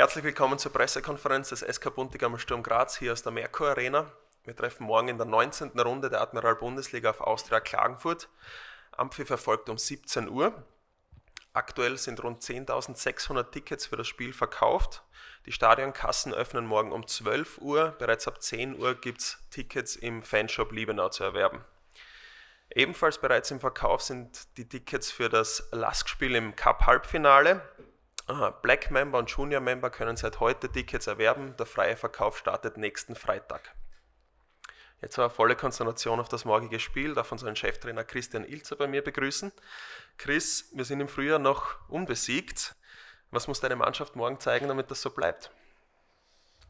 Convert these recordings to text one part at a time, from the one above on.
Herzlich willkommen zur Pressekonferenz des SK Buntigammer Sturm Graz hier aus der Merkur Arena. Wir treffen morgen in der 19. Runde der Admiral Bundesliga auf Austria Klagenfurt. Ampfi verfolgt um 17 Uhr. Aktuell sind rund 10.600 Tickets für das Spiel verkauft. Die Stadionkassen öffnen morgen um 12 Uhr. Bereits ab 10 Uhr gibt es Tickets im Fanshop Liebenau zu erwerben. Ebenfalls bereits im Verkauf sind die Tickets für das Lask-Spiel im Cup-Halbfinale. Black Member und Junior Member können seit heute Tickets erwerben. Der freie Verkauf startet nächsten Freitag. Jetzt war volle Konzentration auf das morgige Spiel, darf unseren Cheftrainer Christian Ilzer bei mir begrüßen. Chris, wir sind im Frühjahr noch unbesiegt. Was muss deine Mannschaft morgen zeigen, damit das so bleibt?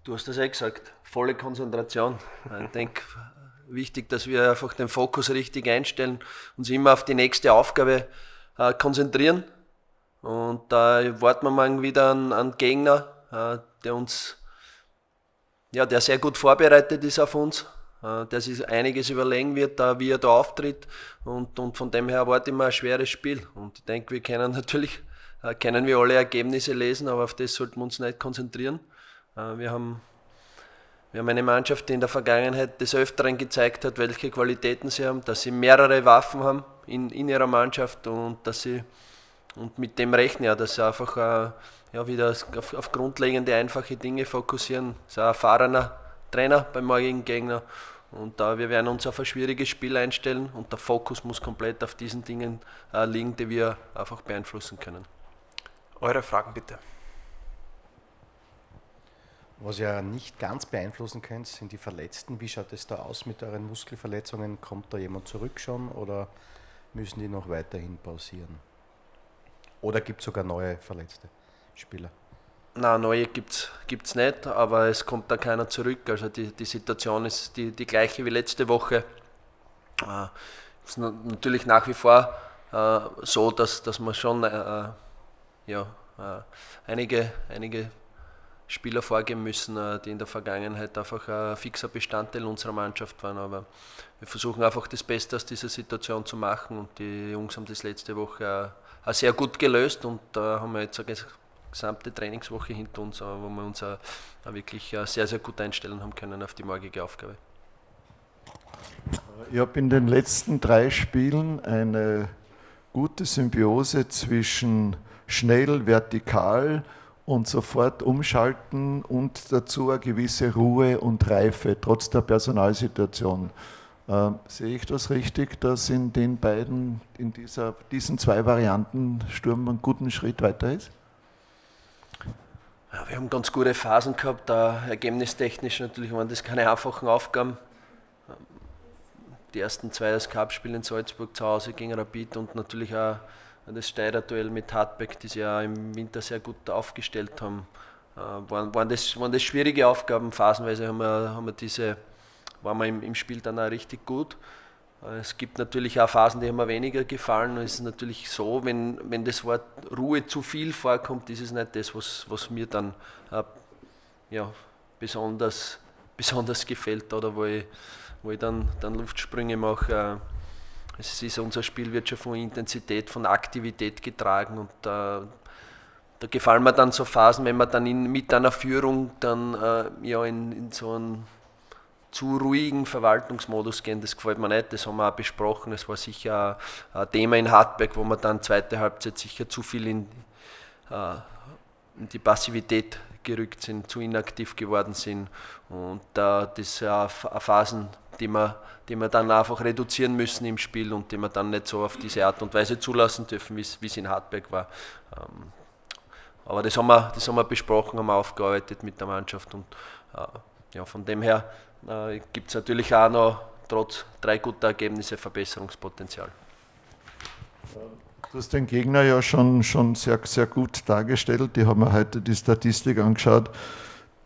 Du hast das eh gesagt, volle Konzentration. Ich denke, wichtig, dass wir einfach den Fokus richtig einstellen, uns immer auf die nächste Aufgabe äh, konzentrieren und da warten wir mal wieder einen, einen Gegner, äh, der uns, ja, der sehr gut vorbereitet ist auf uns, äh, der sich einiges überlegen wird, da, wie er da auftritt. Und, und von dem her erwarte ich mal ein schweres Spiel. Und ich denke, wir können natürlich, äh, können wir alle Ergebnisse lesen, aber auf das sollten wir uns nicht konzentrieren. wir haben wir haben eine Mannschaft, die in der Vergangenheit des Öfteren gezeigt hat, welche Qualitäten sie haben, dass sie mehrere Waffen haben in, in ihrer Mannschaft und dass sie und mit dem rechne ich, dass sie einfach äh, ja, wieder auf, auf, grundlegende, einfache Dinge fokussieren. Das ist ein erfahrener Trainer beim morgigen Gegner. Und äh, wir werden uns auf ein schwieriges Spiel einstellen und der Fokus muss komplett auf diesen Dingen äh, liegen, die wir einfach beeinflussen können. Eure Fragen bitte. Was ihr nicht ganz beeinflussen könnt, sind die Verletzten. Wie schaut es da aus mit euren Muskelverletzungen? Kommt da jemand zurück schon oder müssen die noch weiterhin pausieren? Oder gibt es sogar neue verletzte Spieler? Nein, neue gibt es nicht, aber es kommt da keiner zurück. Also die, die Situation ist die, die gleiche wie letzte Woche. Äh, ist natürlich nach wie vor äh, so, dass, dass man schon äh, ja, äh, einige, einige Spieler vorgeben müssen, die in der Vergangenheit einfach ein fixer Bestandteil unserer Mannschaft waren. Aber wir versuchen einfach das Beste aus dieser Situation zu machen und die Jungs haben das letzte Woche auch sehr gut gelöst und da haben wir jetzt eine gesamte Trainingswoche hinter uns, wo wir uns auch wirklich sehr, sehr gut einstellen haben können auf die morgige Aufgabe. Ich habe in den letzten drei Spielen eine gute Symbiose zwischen schnell, vertikal und sofort umschalten und dazu eine gewisse Ruhe und Reife, trotz der Personalsituation. Äh, sehe ich das richtig, dass in den beiden, in dieser, diesen zwei Varianten Sturm einen guten Schritt weiter ist? Ja, wir haben ganz gute Phasen gehabt, da ergebnistechnisch natürlich waren das keine einfachen Aufgaben. Die ersten zwei das Cup-Spiel in Salzburg zu Hause gegen Rapid und natürlich auch das Steirer-Duell mit Hartbeck, die sie ja im Winter sehr gut aufgestellt haben, äh, waren, waren, das, waren das schwierige Aufgaben. Phasenweise haben wir, haben wir diese war man im, im Spiel dann auch richtig gut. Äh, es gibt natürlich auch Phasen, die haben mir weniger gefallen. es ist natürlich so, wenn, wenn das Wort Ruhe zu viel vorkommt, ist es nicht das, was, was mir dann äh, ja, besonders, besonders gefällt oder wo ich, wo ich dann, dann Luftsprünge mache. Äh, es ist, unser Spiel wird schon von Intensität, von Aktivität getragen und äh, da gefallen mir dann so Phasen, wenn man dann in, mit einer Führung dann äh, ja, in, in so einen zu ruhigen Verwaltungsmodus gehen, das gefällt mir nicht, das haben wir auch besprochen, es war sicher ein Thema in Hartberg, wo wir dann zweite Halbzeit sicher zu viel in, äh, in die Passivität gerückt sind, zu inaktiv geworden sind. Und äh, das sind Phasen, die wir, die wir dann einfach reduzieren müssen im Spiel und die wir dann nicht so auf diese Art und Weise zulassen dürfen, wie es in Hartberg war. Ähm, aber das haben, wir, das haben wir besprochen, haben wir aufgearbeitet mit der Mannschaft und äh, ja, von dem her äh, gibt es natürlich auch noch trotz drei guter Ergebnisse Verbesserungspotenzial. Du hast den Gegner ja schon, schon sehr, sehr gut dargestellt. Die haben wir heute die Statistik angeschaut.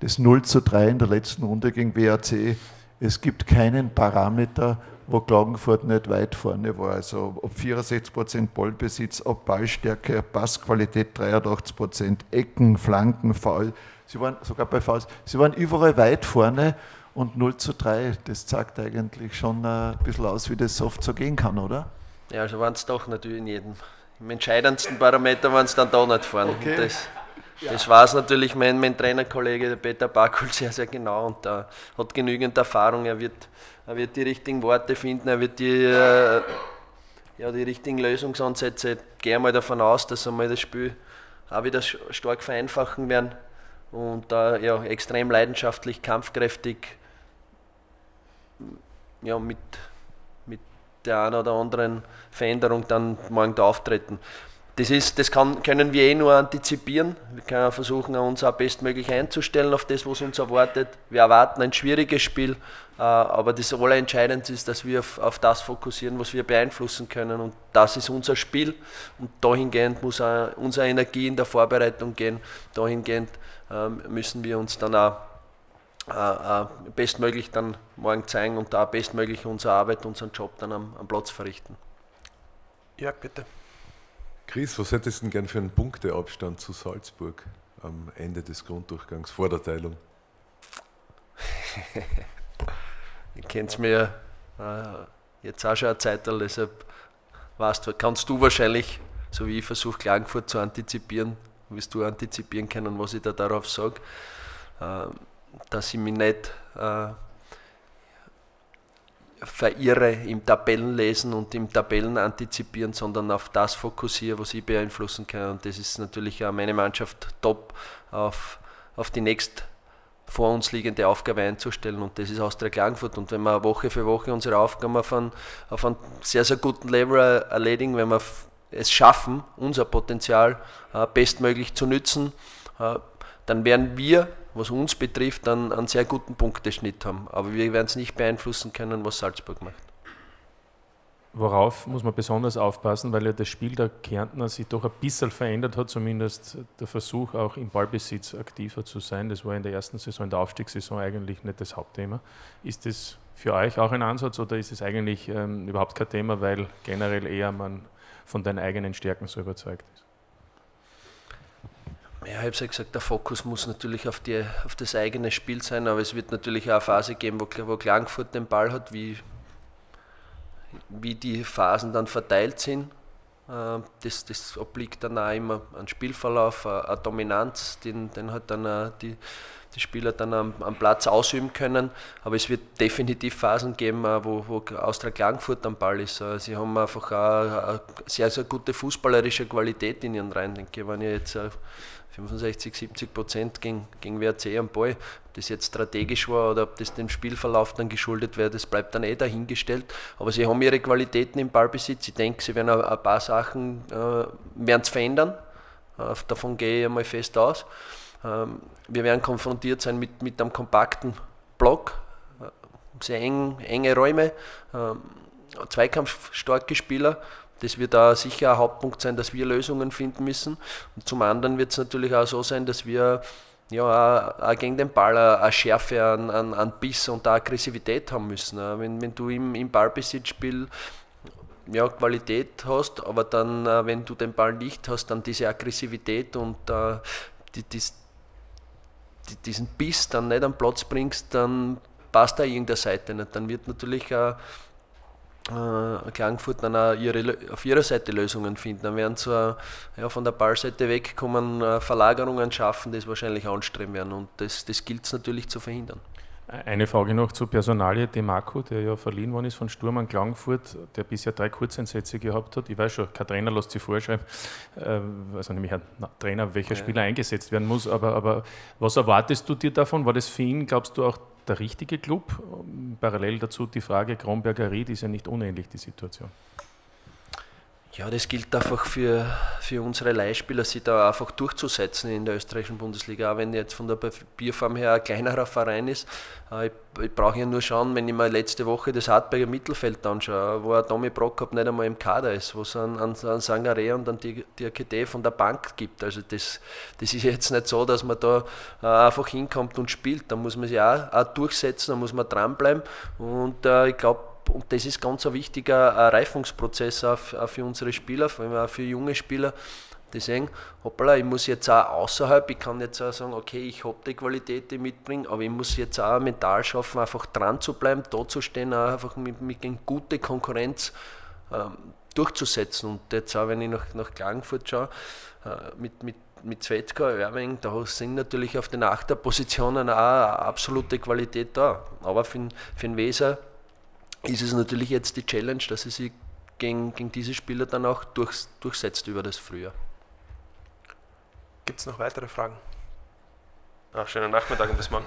Das 0 zu 3 in der letzten Runde gegen WAC. Es gibt keinen Parameter, wo Klagenfurt nicht weit vorne war. Also ob 64% Ballbesitz, ob Ballstärke, Passqualität 83%, Ecken, Flanken, Foul. Sie waren sogar bei Fouls. Sie waren überall weit vorne und 0 zu 3, das zeigt eigentlich schon ein bisschen aus, wie das oft so gehen kann, oder? Ja, also waren es doch natürlich in jedem. Im entscheidendsten Parameter waren es dann da nicht vorne. Okay. Das, Ja. Das weiß natürlich mein, mein Trainerkollege, der Peter Bakul, sehr, sehr genau und er hat genügend Erfahrung. Er wird, er wird die richtigen Worte finden, er wird die, äh, ja, die richtigen Lösungsansätze. Ich gehe mal davon aus, dass einmal das Spiel auch wieder stark vereinfachen werden und da ja, extrem leidenschaftlich, kampfkräftig ja, mit, mit der einen oder anderen Veränderung dann morgen da auftreten. Das, ist, das kann, können wir eh nur antizipieren. Wir können versuchen, uns auch bestmöglich einzustellen auf das, was uns erwartet. Wir erwarten ein schwieriges Spiel, äh, aber das Allerentscheidendste ist, dass wir auf, auf, das fokussieren, was wir beeinflussen können. Und das ist unser Spiel. Und dahingehend muss unsere Energie in der Vorbereitung gehen. Dahingehend ähm, müssen wir uns dann auch äh, äh, bestmöglich dann morgen zeigen und da bestmöglich unsere Arbeit, unseren Job dann am, am Platz verrichten. Ja, bitte. Chris, was hättest du denn gern für einen Punkteabstand zu Salzburg am Ende des Grunddurchgangs vor der Teilung? ich kenne es mir äh, jetzt auch schon eine Zeit, deshalb weißt kannst du wahrscheinlich, so wie ich versuche, Klagenfurt zu antizipieren, wirst du antizipieren können, was ich da darauf sage, äh, dass ich mich nicht äh, verirre im Tabellenlesen und im Tabellen antizipieren, sondern auf das fokussiere, was ich beeinflussen kann. Und das ist natürlich meine Mannschaft top auf, auf die nächst vor uns liegende Aufgabe einzustellen und das ist Austria Klagenfurt. Und wenn wir Woche für Woche unsere Aufgaben auf einem, auf einem sehr, sehr guten Level erledigen, wenn wir es schaffen, unser Potenzial äh, bestmöglich zu nützen, äh, dann werden wir was uns betrifft, dann einen sehr guten Punkteschnitt haben. Aber wir werden es nicht beeinflussen können, was Salzburg macht. Worauf muss man besonders aufpassen, weil ja das Spiel der Kärntner sich doch ein bisschen verändert hat, zumindest der Versuch auch im Ballbesitz aktiver zu sein. Das war in der ersten Saison, in der Aufstiegssaison eigentlich nicht das Hauptthema. Ist das für euch auch ein Ansatz oder ist es eigentlich ähm, überhaupt kein Thema, weil generell eher man von den eigenen Stärken so überzeugt ist? Ja, ich habe ja gesagt, der Fokus muss natürlich auf, die, auf das eigene Spiel sein, aber es wird natürlich auch eine Phase geben, wo, wo Klagenfurt den Ball hat, wie, wie die Phasen dann verteilt sind. Äh, das, das obliegt dann auch immer an Spielverlauf, eine Dominanz, den, den hat dann die, die Spieler dann am, am, Platz ausüben können. Aber es wird definitiv Phasen geben, äh, wo, wo Austria Klagenfurt am Ball ist. Äh, sie haben einfach eine sehr, sehr gute fußballerische Qualität in ihren Reihen. Ich denke, wenn ich jetzt 65, 70 Prozent gegen, gegen WRC am Ball. Ob das jetzt strategisch war oder ob das dem Spielverlauf dann geschuldet wäre, das bleibt dann eh dahingestellt. Aber sie haben ihre Qualitäten im Ballbesitz. Ich denke, sie werden ein paar Sachen äh, verändern. Äh, davon gehe ich einmal fest aus. Ähm, wir werden konfrontiert sein mit, mit einem kompakten Block, äh, sehr eng, enge Räume, äh, zweikampfstarke Spieler das wird da sicher ein Hauptpunkt sein, dass wir Lösungen finden müssen. Und zum anderen wird es natürlich auch so sein, dass wir ja, auch gegen den Ball eine Schärfe an, an, an Biss und Aggressivität haben müssen. Wenn, wenn du im, im Ballbesitzspiel ja, Qualität hast, aber dann, äh, wenn du den Ball nicht hast, dann diese Aggressivität und die, die, die, diesen Biss dann nicht am Platz bringst, dann passt da irgendeine Seite nicht. Dann wird natürlich uh, äh, Klagenfurt dann auch ihre, auf ihrer Seite Lösungen finden. Dann werden äh, ja, von der Ballseite wegkommen, äh, Verlagerungen schaffen, das wahrscheinlich anstreben werden. Und das, das gilt es natürlich zu verhindern. Eine Frage noch zu Personalie Demarco, der ja verliehen worden ist von Sturm an Klagenfurt, der bisher drei Kurzeinsätze gehabt hat. Ich weiß schon, kein Trainer lässt sich vorschreiben, äh, also nämlich ein Trainer, welcher ja. Spieler eingesetzt werden muss. Aber, aber was erwartest du dir davon? War das für ihn, glaubst du, auch der richtige Club? Parallel dazu die Frage, Kronberger Ried ist ja nicht unähnlich die Situation. Ja, das gilt einfach für, für unsere Leihspieler, sie da einfach durchzusetzen in der österreichischen Bundesliga. Auch wenn jetzt von der Papierform her ein kleinerer Verein ist. Äh, ich, ich brauche ja nur schauen, wenn ich mir letzte Woche das Hartberger Mittelfeld anschaue, wo ein Tommy Brockhoff nicht einmal im Kader ist, wo es einen, einen, einen Sangare und dann die, die AKT von der Bank gibt. Also das, das ist jetzt nicht so, dass man da äh, einfach hinkommt und spielt. Da muss man sich auch, auch durchsetzen, da muss man dranbleiben. Und äh, ich glaube, und das ist ganz ein wichtiger Reifungsprozess auch für unsere Spieler, vor allem auch für junge Spieler, die sagen, hoppala, ich muss jetzt auch außerhalb, ich kann jetzt auch sagen, okay, ich habe die Qualität, die mitbringe, aber ich muss jetzt auch mental schaffen, einfach dran zu bleiben, da zu stehen, auch einfach mit, mit guten Konkurrenz ähm, durchzusetzen. Und jetzt auch, wenn ich nach, nach Klagenfurt schaue, äh, mit, mit mit Zvetka, Irving, da sind natürlich auf den Achterpositionen auch absolute Qualität da. Aber für, für den Weser ist es natürlich jetzt die Challenge, dass er sich gegen, gegen diese Spieler dann auch durch, durchsetzt über das Frühjahr. Gibt es noch weitere Fragen? Ah, schönen Nachmittag und bis morgen.